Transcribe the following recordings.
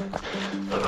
Uh.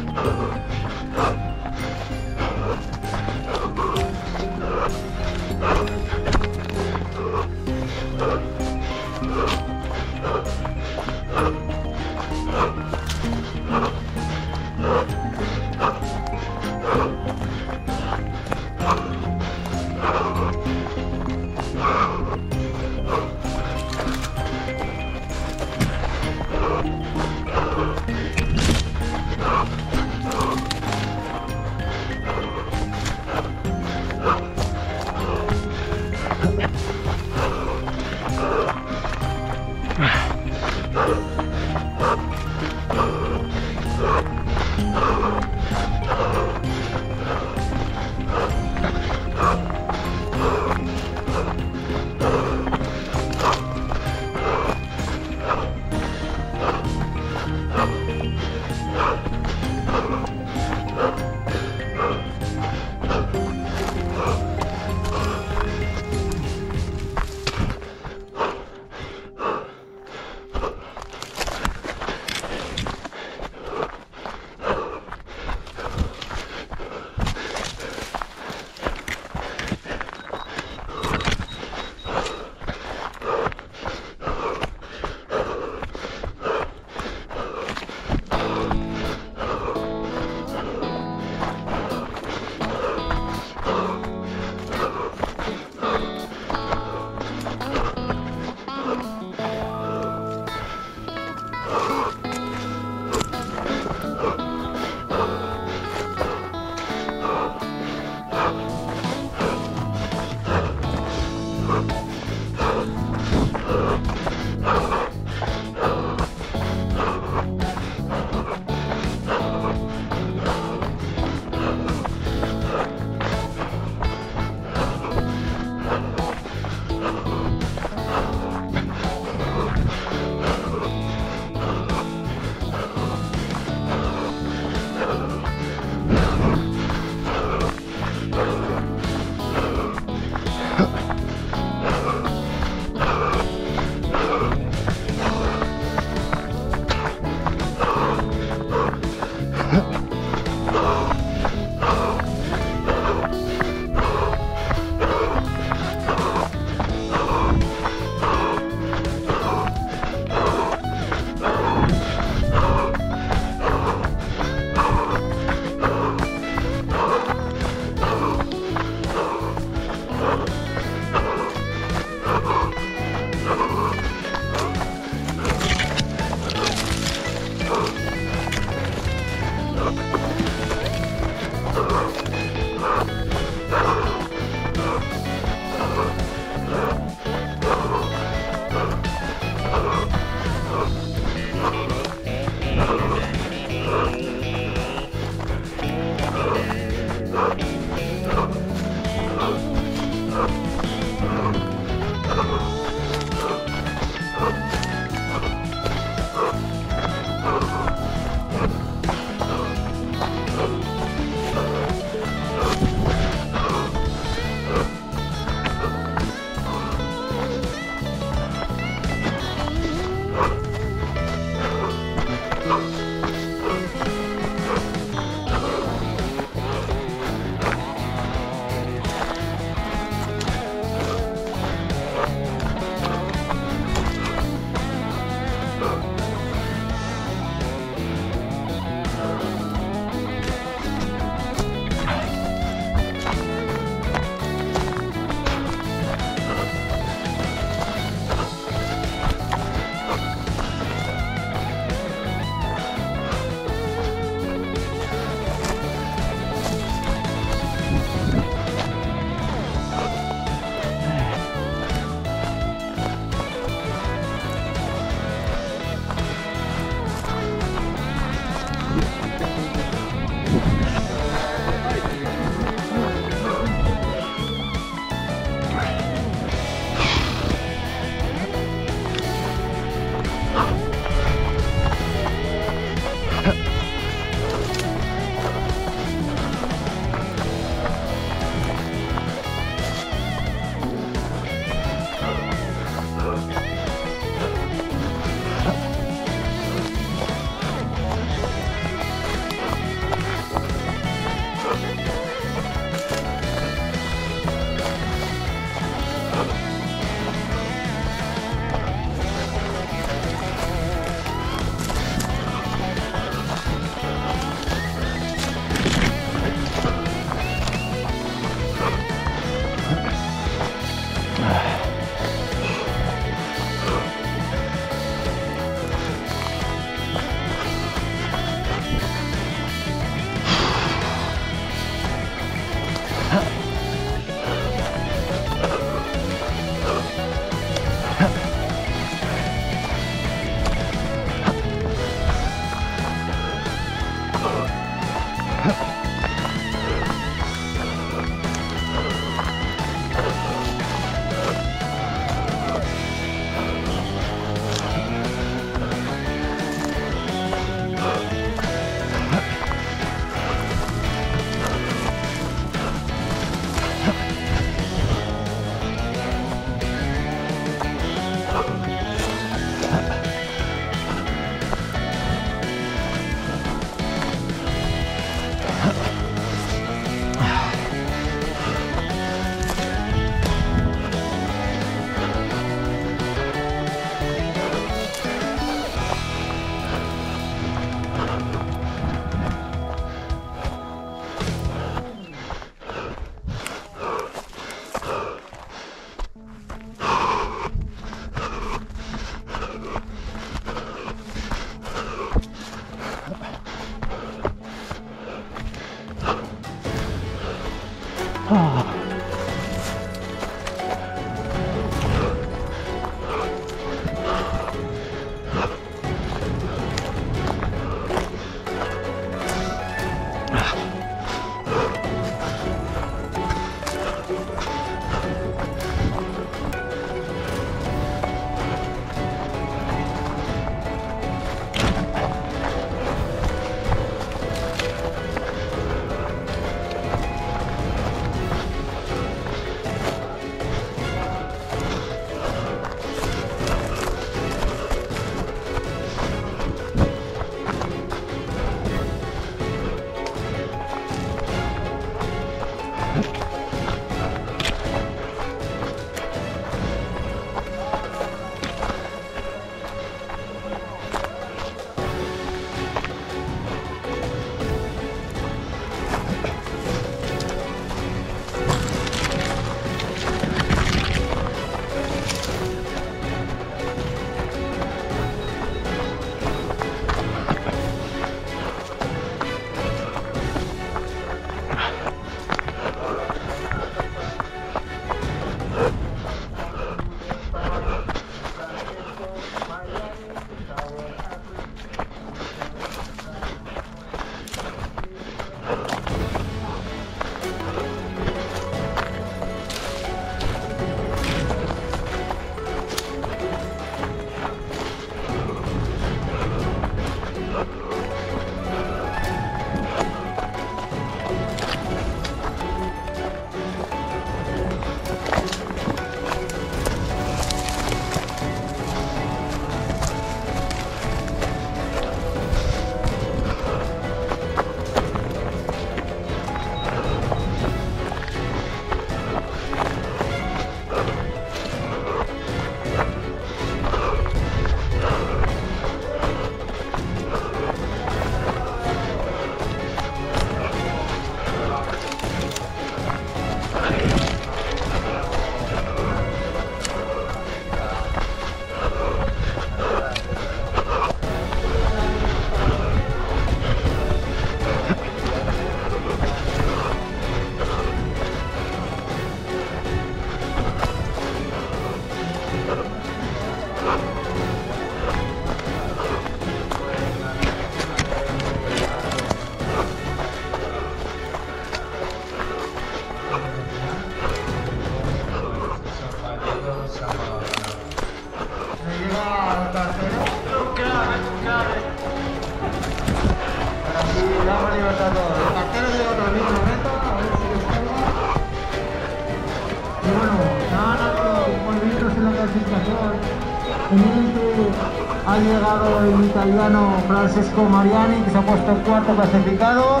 Francesco Mariani, que se ha puesto cuarto clasificado.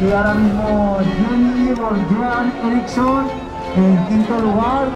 Y ahora mismo Jenny o Joan Eriksson en quinto lugar.